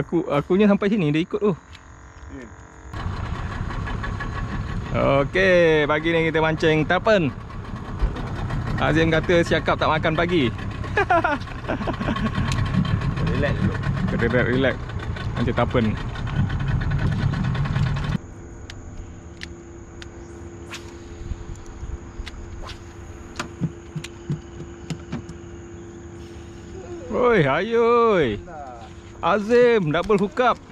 Aku akunya sampai sini dia ikut tu. Ya. Okey, pagi ni kita mancing tarpon. Azim kata siakap tak makan pagi. Relax dulu. Kena relax, relax. Mancing tarpon. Oi, ayoi. Azim double hook up.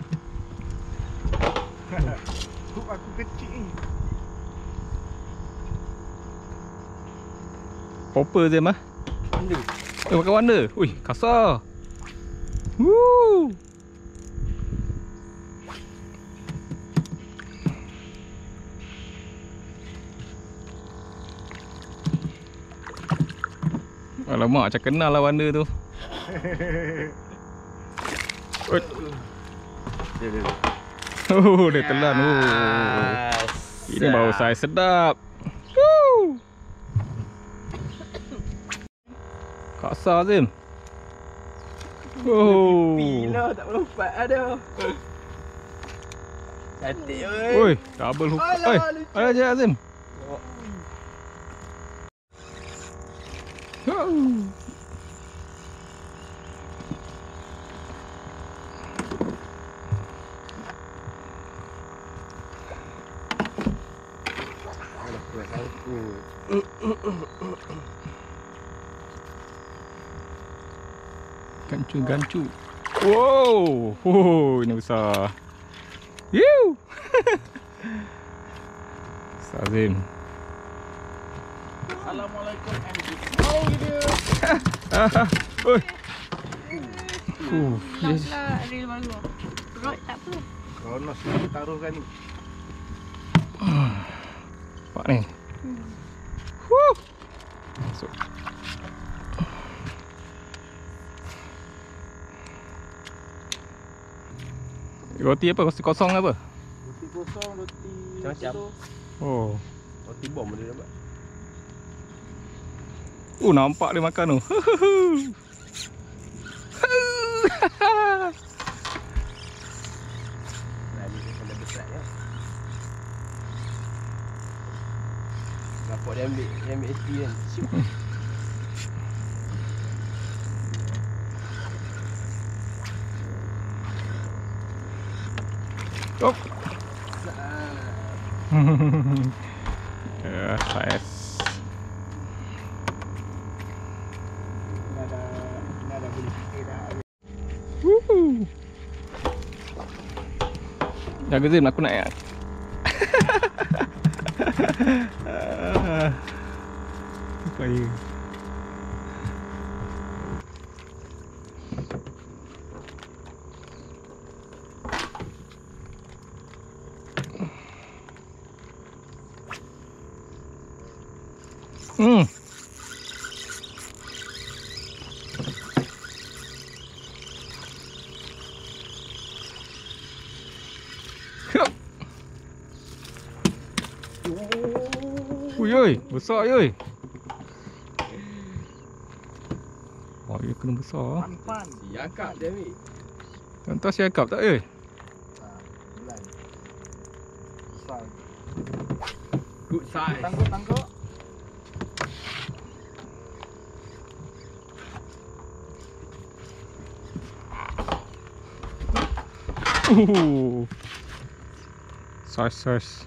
Hook aku kecil ni. Popper Azim ah. Benda. Eh pakai warna. Ui, kasar. Woo. Alamak, macam kenal lah warna tu. Oi. Dia dia. Oh, dia telan. Oh. Ini baru saiz sedap. Woo. Kasar Azim. Oh. Bila tak melompat ada. Cantik oi. Oi, double hook. Oi, ada je Azim. Oh. Gancu-gancu. Wow. Oh, ini besar. Yew. Besar Azim. Assalamualaikum and Oh dia. Oi. Uh, Nak yes. reel baru. Rod tak apa. Kronos taruhkan ni. Nampak ni. Hmm. Masuk. Roti apa? Roti kosong apa? Roti kosong, roti Macam-macam. Oh. Roti bom dia dapat. Oh nampak dia makan tu. Lagi dia kena besar ya. Nampak dia ambil, dia ambil experience. Syuk. Oh. ya. Dah. Woohoo. Jaga Zim aku nak ya. Supaya Hmm. Besar oi. Oh, dia kena besar. Pan-pan. Siakap dia ambil. Entah siakap tak oi. Besar. Good size. Tangkuk, tangkuk. Uh. Saiz saiz.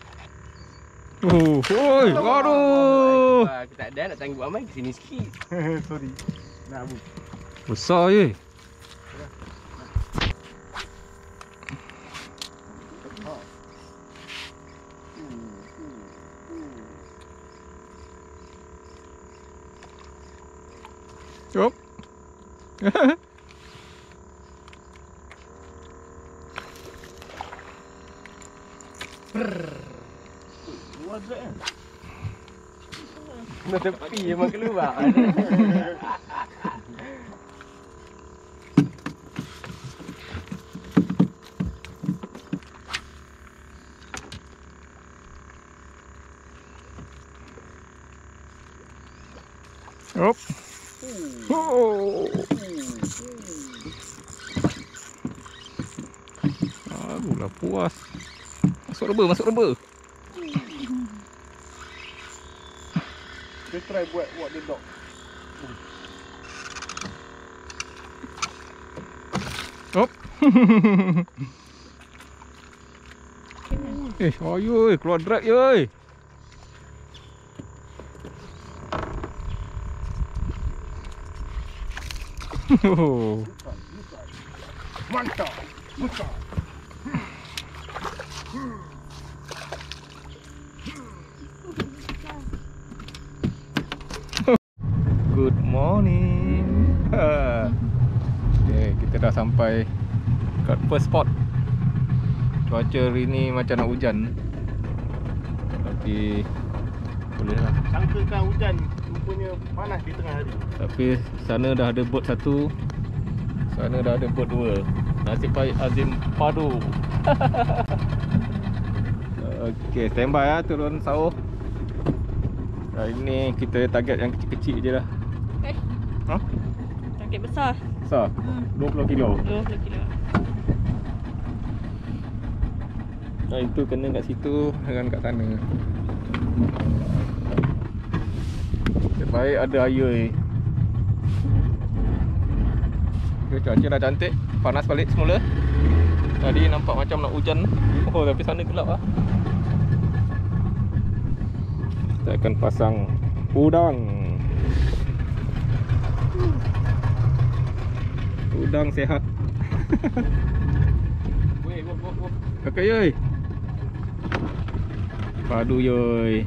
Oi, aduh. Aku tak ada nak tangguh Amai ke sini sikit. Sorry. Nak bu. Besar ye. Yup. Luar berat kan? Kena tepi memang keluar. Yup. Oh. Barulah puas. Masuk reba, masuk reba. Dia try buat buat dia dog. Hop. eh, ayo, oi, keluar drag je, oi. Oh. Mantap. Mantap. Good morning. Ha. Okay, kita dah sampai kat first spot. Cuaca hari ni macam nak hujan. Tapi boleh lah. Sangkakan hujan rupanya panas di tengah hari. Tapi sana dah ada boat satu. Sana dah ada boat dua. Nasib baik Azim padu. Okey, standby lah turun sawah. Hari ni kita target yang kecil-kecil je lah. Eh, Ha? besar. Besar? Hmm. 20 kilo. 20 kilo. Nah, itu kena kat situ dengan kat sana. Terbaik ada air. Okay, cuaca dah cantik. Panas balik semula. Tadi nampak macam nak hujan. Oh, tapi sana gelap lah. Kita akan pasang udang. Udang sehat. Kakak yoi. Padu yoi.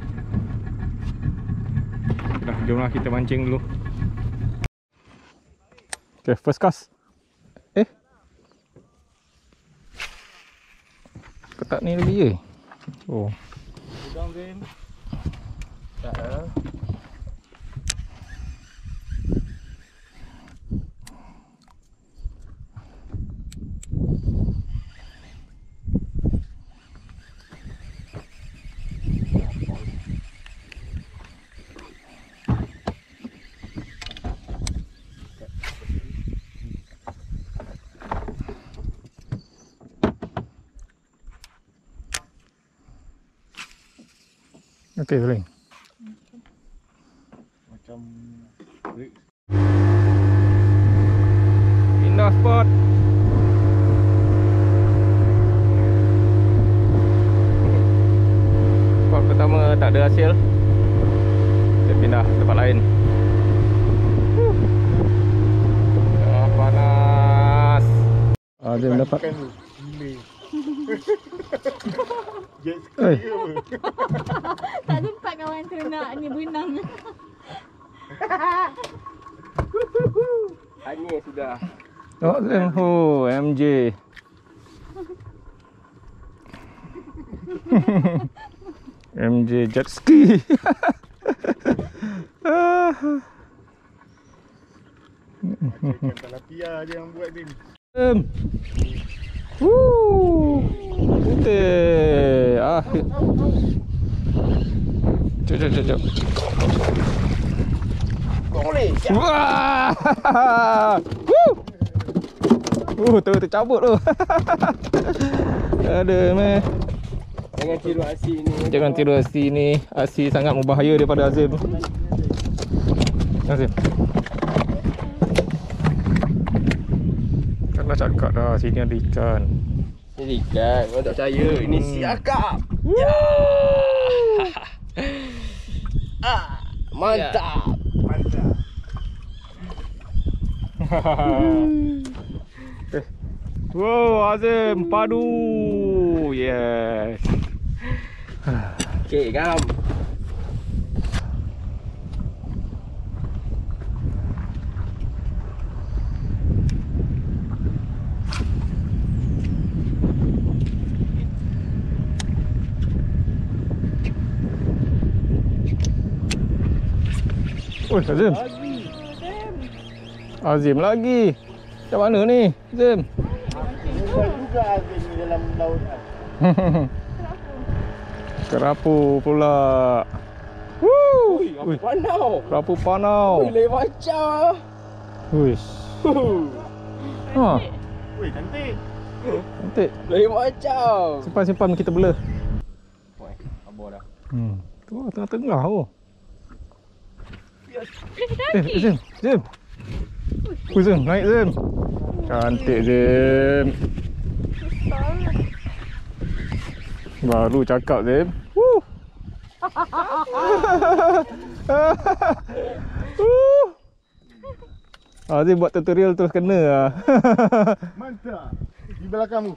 Dah, jomlah kita mancing dulu. Okay, first cast. Eh? Ketak ni lagi je. Oh. Udang Zin. Tak lah. Okay, boleh. Macam Indah spot. Spot pertama tak ada hasil. Kita pindah tempat lain. Huh. Ah, panas. Azim dapat. ikan tu. Gila. Jet ski Eh. ke apa? Tak sempat kawan ternak ni berenang. Hanya sudah. Oh, Azim. Oh, MJ. MJ jet ski. Tilapia je yang buat Zin. Um. Woo. Putih. Ah. Jom, jom, jom. Boleh. Wah. Woo. Uh, tu tercabut tu. Ada meh. Jangan tiru asyik ni. Jangan tiru Asi ni. Asi sangat berbahaya daripada Azim. Azim. Kan dah cakap dah sini ada ikan. Ini ikan. Kau tak percaya. Ini Hmm. siakap. Ya. ah, mantap. Mantap. Wow, Azim padu. Yes. Okey, gam. Oh, Azim. Azim lagi. Macam mana ni, Azim? Juga Azim ni dalam laut. Kerapu pula. Woo! Ui, apa panau? Kerapu panau. Ui, lain macam. Uish. Ha. Weh, cantik. Cantik. Lain macam. Simpan-simpan kita bela. Woi, abah dah. Hmm. Tu lah, tengah-tengah oh. Eh, Zim, Zim. Oh, Zim, naik Zim. Cantik Zim. Baru cakap Zim. Woo. Woo. Azim buat tutorial terus kena lah. Mantap. Di belakangmu.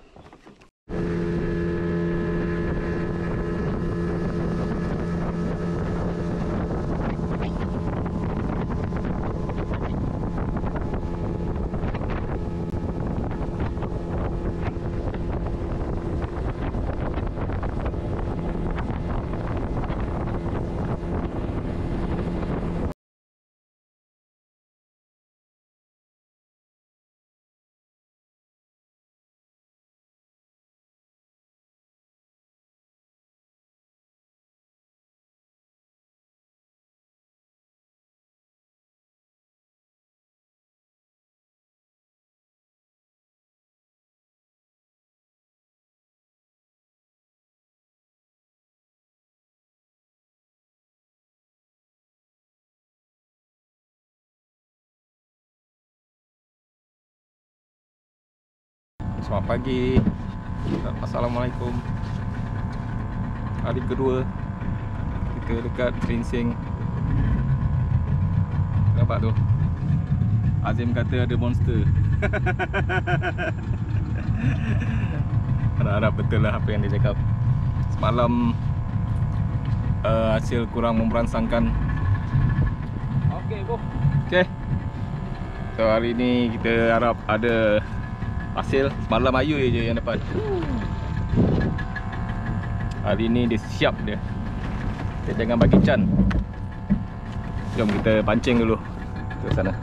Selamat pagi. Assalamualaikum. Hari kedua Kita dekat Trinsing. Nampak tu? Azim kata ada monster. Harap-harap betul lah apa yang dia cakap. Semalam uh, Hasil kurang memberansangkan. Okey, go. Okay So hari ni kita harap ada hasil Semalam Ayu je yang dapat. Hari ni dia siap dia. Kita jangan bagi can Jom kita pancing dulu. Ke sana.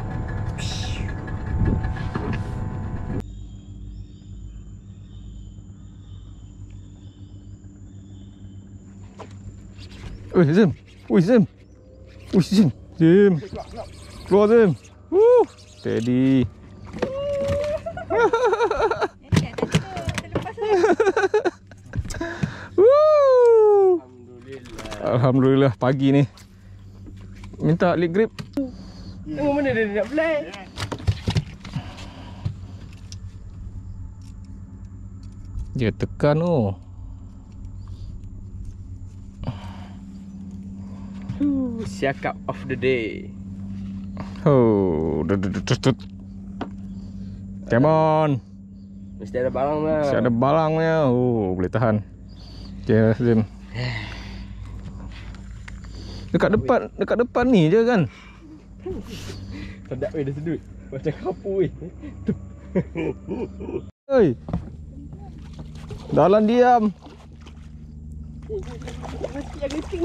Oi Zim. Oi Zim. Oi Zim. Zim. Keluar Zim. Woo Steady Woo Alhamdulillah. Pagi ni Minta leg grip Tengok mana dia nak fly. Dia tekan oh Huh, Siakap of the day. Oh. Come on Mesti ada barang lah. Masih ada balangnya Oh boleh tahan Okay Zim Dekat depan Dekat depan ni je kan Sedap weh dia sedut. Macam kapu weh. Oi Dalam diam Mesti ada sing.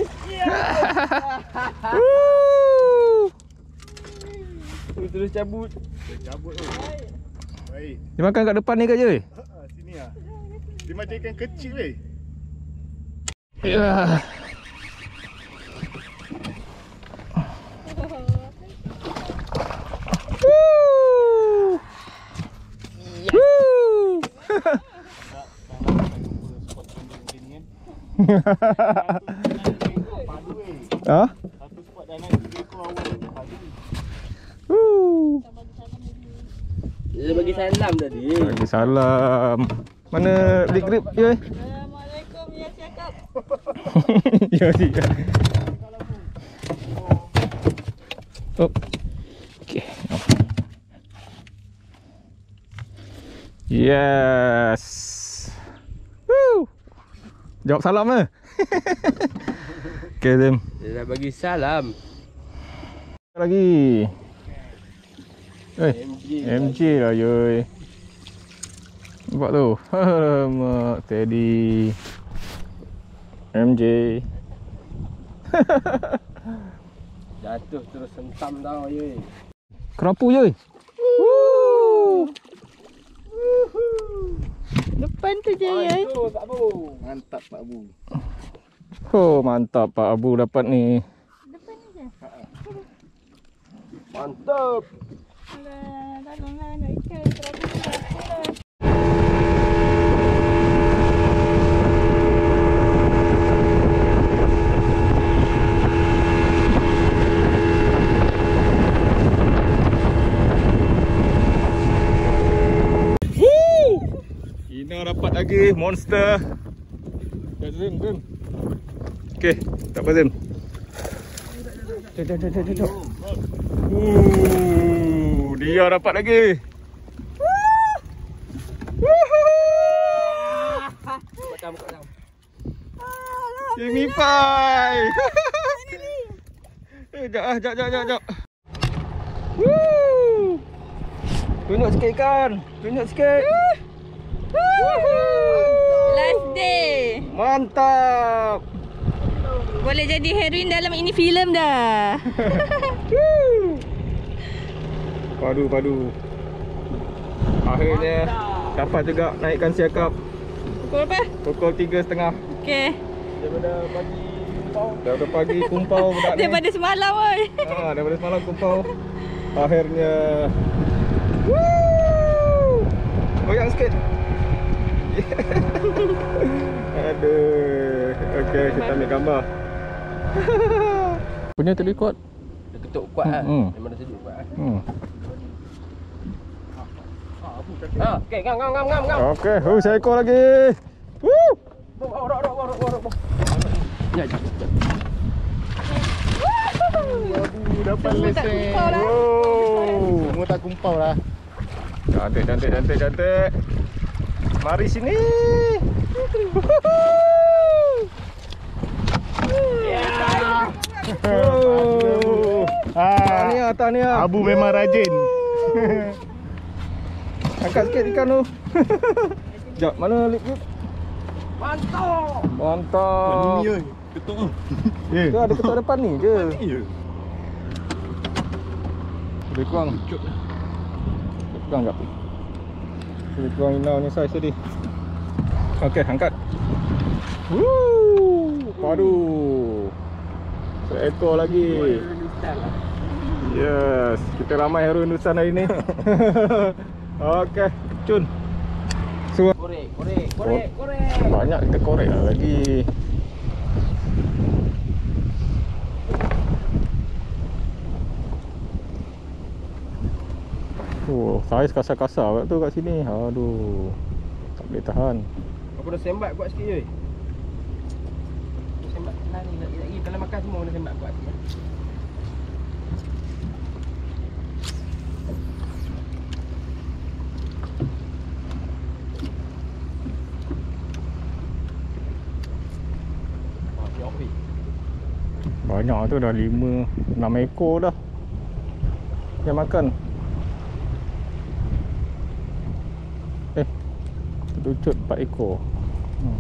Woo. Terus cabut. Cabut tu. Baik. Dia makan kat depan ni ke je Ha, sini ah. Dia macam ikan kecil weh. Ya Woo. Woo. Padu weh. Ha? Satu spot dah ekor awal. Woo. Dia bagi salam tadi. Bagi salam. Mana big grip je? Assalamualaikum ya cakap. ya, ya. Oh. Okay. Oh. Yes. Jawab salam ke? okay, Zim. Dia dah bagi salam. Lagi. Eh, MJ. MJ lah, yoi. Nampak tu? Alamak, Teddy. MJ. Jatuh terus sentam tau ye. Kerapu je. Woo. Depan tu je ya. Mantap Pak Bu. Oh, mantap Pak Abu dapat ni. Depan je. Mantap. Alah, tolonglah nak ikan. Terapi monster. Zim, Zim. Okey, tak apa Zim. Jom, jom, jom, jom, jom. Uh, dia dapat lagi. Macam macam. Jimmy Pie. Eh, jap ah, jap, jap, jap, jap. Woo! Tunjuk sikit ikan. Tunjuk sikit. Last day. Mantap. Boleh jadi heroin dalam ini filem dah. Padu, padu. Akhirnya dapat juga naikkan siakap Pukul apa? pukul 3.30. Okey. Daripada pagi kau. Daripada pagi kumpau budak ni. Daripada semalam oi. Ha, daripada semalam kumpau. Akhirnya. Woo! Goyang sikit. Aduh. Okey, kita ambil gambar. Punya tadi kuat. Dia ketuk kuat ah. Hmm. Memang dah sejuk kuat ah. Hmm. Ha, okey, ngam ngam ngam ngam ngam. Okey, oh, lagi. Woo! Rok rok rok rok rok rok. Ya, ya. Aduh, dapat lesen. lah. Wow. Semua tak kumpau lah. Cantik, cantik, cantik, cantik. Mari sini. Oh. Tahniah, tahniah. Abu memang rajin. Angkat sikit ikan tu. Sekejap, mana lip lip? Mantap. Mantap. Ketuk tu. Ya. Ke ada ketuk depan ni je. Ya. Lebih kurang. Lebih kurang tak? Lebih kurang inau ni saiz tadi. Okey, angkat. Woo! Padu. Seekor lagi. Yes, kita ramai hero Nusan hari ni. Okey, cun. Korek, korek, korek, korek. Banyak kita korek lah lagi. Oh, saiz kasar-kasar pula tu kat sini. Aduh. Tak boleh tahan. Aku dah sembat kuat sikit je. Sembat lah ni lagi lagi kalau makan semua kena sembat kuat sikit. Banyak tu dah 5 6 ekor dah. Yang makan. Terlucut 4 ekor. Hmm.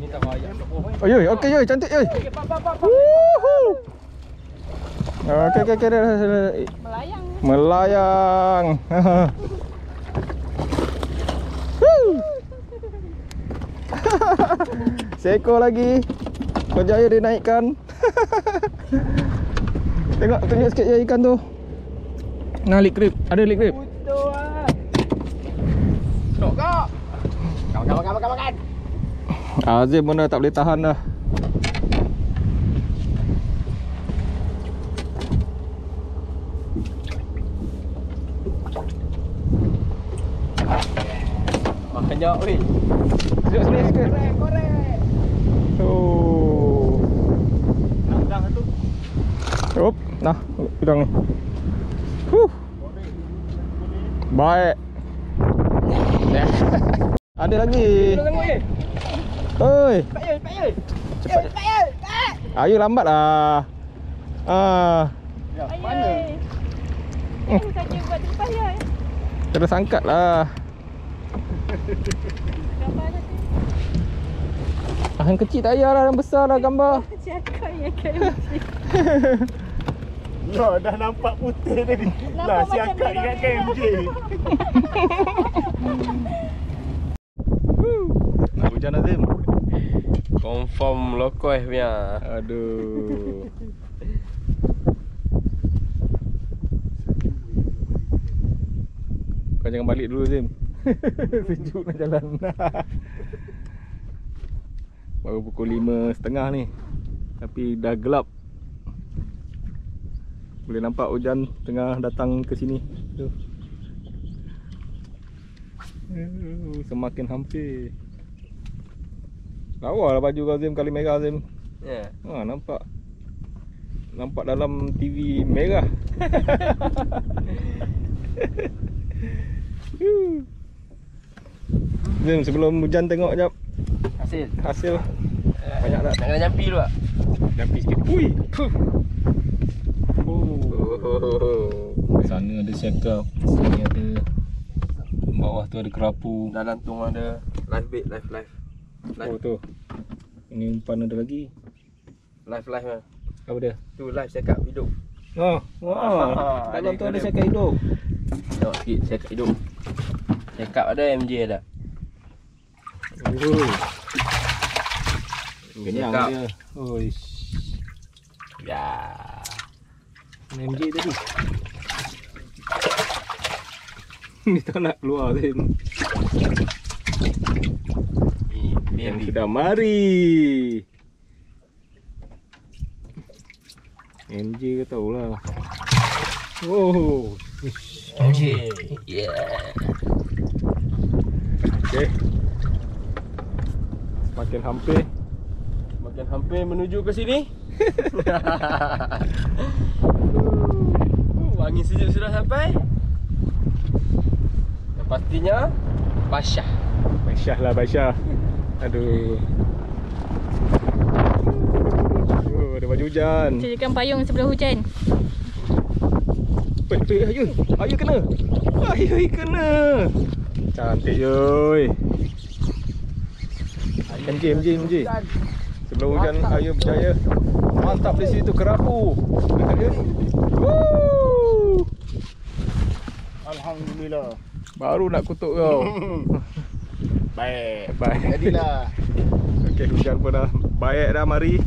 Ni tak payah. Oh, yoi, okey yoi, cantik yoi. Okey. Woohoo. Okey okey. Melayang. Melayang. Woo. Seekor lagi. Berjaya dia naikkan. Tengok tunjuk sikit je ikan tu. Nah, lip grip. Ada lip grip. Betul ah. Tok kau. Kawan kawan kawan kawan kawan. Azim dah tak boleh tahan dah. Makan jauh weh. Tunjuk sini sikit. Korek, korek. Oh. Dah tu. Op, nah, bidang ni. Huh. Baik. Ada lagi. Oi, Cepat ye, cepat cepat. Ayo lambatlah. Ah, Ya, mana? Saja buat terlepas ya. terus satu. Ah, yang kecil tak payahlah, yang besar lah gambar. Cakap ya kan. Loh, dah nampak putih tadi. Nampak Lah, macam siakak ingat merah-merah. KMJ. Nak hujan Azim? Confirm lokoi punya. Aduh. Kau jangan balik dulu Zim Sejuk nak jalan Baru pukul 5.30 ni Tapi dah gelap Boleh nampak hujan tengah datang ke sini. Tu. Uh, Semakin hampir. Lawa lah baju Kazim kali merah Kazim. Ya. Ha, nampak. Nampak dalam TV merah. Zim sebelum hujan tengok jap Hasil. hasil banyak tak? Nak kena jampi dulu tak? Jampi sikit. Ui. Puh. Oh. Sana ada cakap, sini ada bawah tu ada kerapu. Dalam tu ada live bait, live live. Oh tu. Ini umpan ada lagi. Live live lah. Apa dia? Tu live cakap hidup. Oh, wah. Dalam tu ada cakap hidup. Tengok sikit cakap hidup. Cakap ada MJ ada. Oh. Kenyang dia. Oish. Ya. MJ tadi. Ni tak nak keluar. Ni Yang sudah mari. MJ ke tahulah. Oh. MJ. Yeah. Okey. Makin hampir. Makin hampir menuju ke sini. Uh, Angin sejuk sudah sampai. Dan pastinya Basyah. Baisyah lah Baisyah. Aduh. Oh, ada baju hujan. Sediakan payung sebelah hujan. Weh, weh, ayu. Ayu kena. Ayu kena. Cantik yoi. MJ, MJ, MJ. Hujan ayu berjaya. Mantap di situ kerapu. Alhamdulillah. Baru nak kutuk kau. Baik. Baik. Jadilah. Okey, hujan pun dah baik dah mari.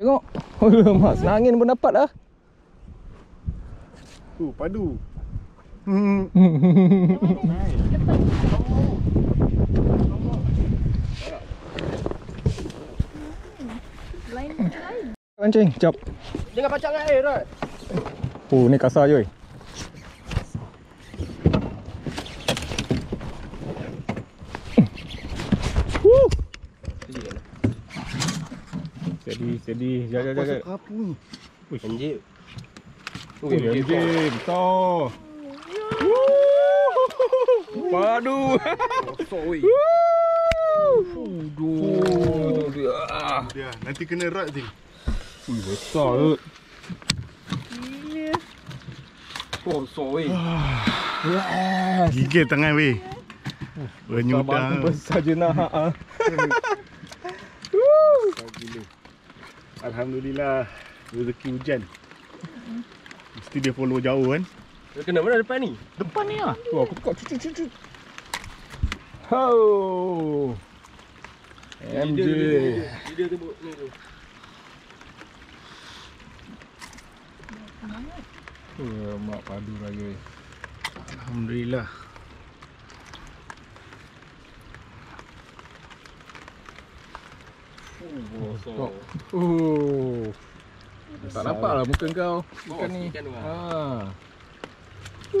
Tengok. Oh, mak senangin pun dapat dah. Tu padu. Hmm. Pancing, jap. Jangan pacak dengan air right? Oh, ni kasar Joy. Woo! Steady, steady. Jaga, jaga. Kapu ni. MJ. Oh, MJ, besar. Padu. Sorry. Duh, dia. Ah. Dia nanti kena rat je. Ui, besar tu. Gila. Oh, sorry. Gigil tangan weh. Sabar Penyudah. besar je nak. ah. Gila. Alhamdulillah rezeki hujan. Mesti dia follow jauh kan. Dia kena mana depan ni? Depan ni ah. Tu aku tukar cucu cucu. Ho. MJ. Dia tu ni tu. Oh, mak padu lagi. Alhamdulillah. Oh. Oh. Tak nampak lah muka kau. Ikan Oh, ni. ikan ah. Ha.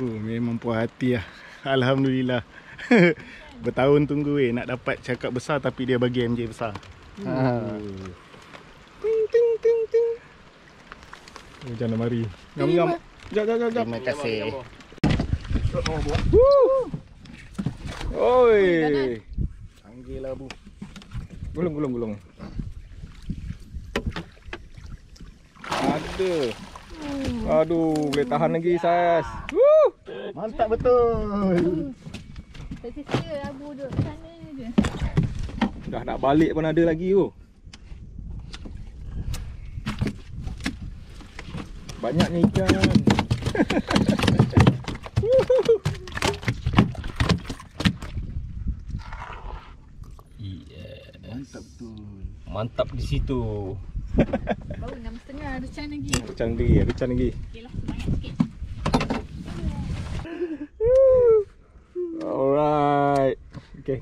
Oh, memang puas hati lah. Alhamdulillah. Bertahun tunggu weh nak dapat cakap besar tapi dia bagi MJ besar. Ha. Dah mari. Ngam ngam. Jap jap jap jap. Terima kasih. Woo. Oi. Panggil lah bu. Gulung gulung gulung. Ada. Aduh, boleh tahan lagi saiz. Woo. Mantap betul. Tak sia abu duduk sana je. Dah nak balik pun ada lagi tu. Banyak ni ikan. Mantap betul. Mantap di situ. Baru enam setengah ada can lagi. Kecan lagi, ada kecan lagi. Okey lah, banyak sikit. Alright. Okay.